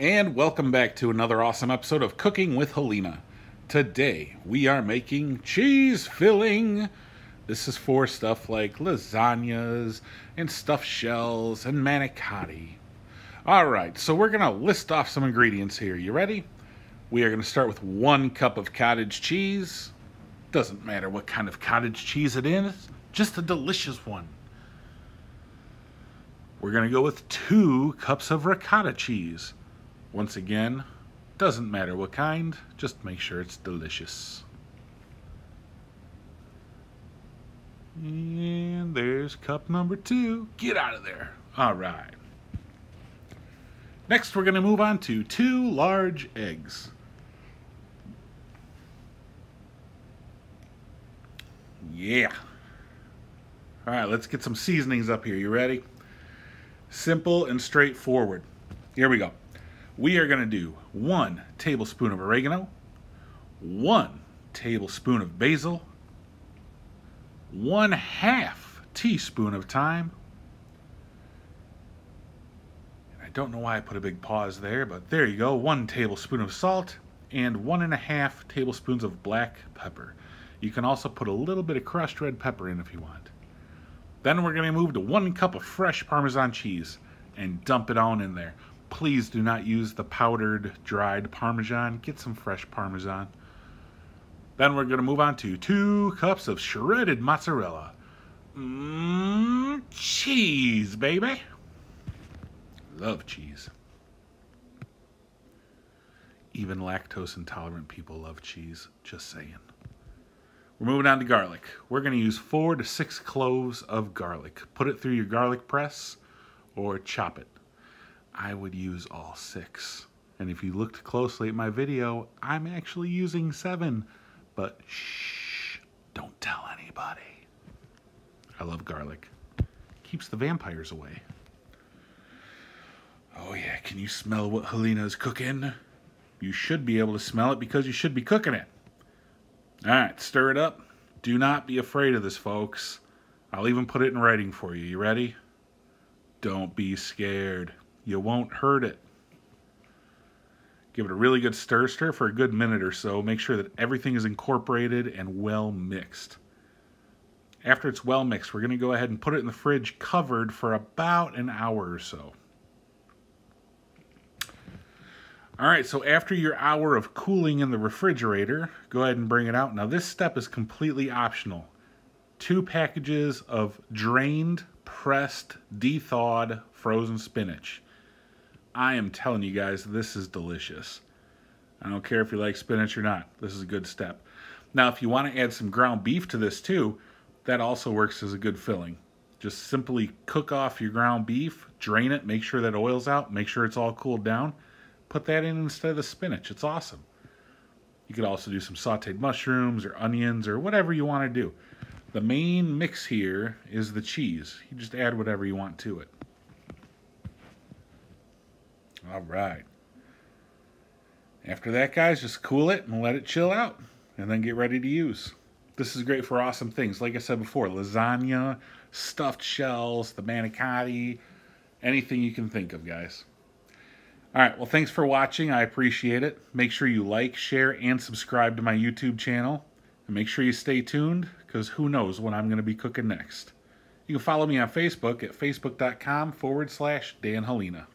And welcome back to another awesome episode of Cooking with Hulina. Today we are making cheese filling. This is for stuff like lasagnas and stuffed shells and manicotti. All right, so we're gonna list off some ingredients here. You ready? We are gonna start with one cup of cottage cheese. Doesn't matter what kind of cottage cheese it is, just a delicious one. We're gonna go with two cups of ricotta cheese. Once again, doesn't matter what kind, just make sure it's delicious. And there's cup number two. Get out of there. All right. Next, we're going to move on to two large eggs. Yeah. All right, let's get some seasonings up here. You ready? Simple and straightforward. Here we go we are going to do one tablespoon of oregano, one tablespoon of basil, one half teaspoon of thyme. I don't know why I put a big pause there, but there you go. One tablespoon of salt and one and a half tablespoons of black pepper. You can also put a little bit of crushed red pepper in if you want. Then we're going to move to one cup of fresh Parmesan cheese and dump it on in there please do not use the powdered dried Parmesan. Get some fresh Parmesan. Then we're going to move on to two cups of shredded mozzarella. Mmm, cheese, baby. Love cheese. Even lactose intolerant people love cheese, just saying. We're moving on to garlic. We're going to use four to six cloves of garlic. Put it through your garlic press or chop it. I would use all six. And if you looked closely at my video, I'm actually using seven. But shh, don't tell anybody. I love garlic. Keeps the vampires away. Oh yeah, can you smell what Hulina's cooking? You should be able to smell it because you should be cooking it. Alright, stir it up. Do not be afraid of this, folks. I'll even put it in writing for you. You ready? Don't be scared. You won't hurt it. Give it a really good stir stir for a good minute or so. Make sure that everything is incorporated and well mixed. After it's well mixed, we're going to go ahead and put it in the fridge covered for about an hour or so. All right, so after your hour of cooling in the refrigerator, go ahead and bring it out. Now, this step is completely optional. Two packages of drained, pressed, de-thawed frozen spinach. I am telling you guys, this is delicious. I don't care if you like spinach or not. This is a good step. Now, if you want to add some ground beef to this too, that also works as a good filling. Just simply cook off your ground beef, drain it, make sure that oil's out, make sure it's all cooled down. Put that in instead of the spinach. It's awesome. You could also do some sauteed mushrooms or onions or whatever you want to do. The main mix here is the cheese. You just add whatever you want to it. All right. After that, guys, just cool it and let it chill out and then get ready to use. This is great for awesome things. Like I said before, lasagna, stuffed shells, the manicotti, anything you can think of, guys. All right, well, thanks for watching. I appreciate it. Make sure you like, share, and subscribe to my YouTube channel. And make sure you stay tuned because who knows when I'm going to be cooking next. You can follow me on Facebook at facebook.com forward slash Dan Hulina.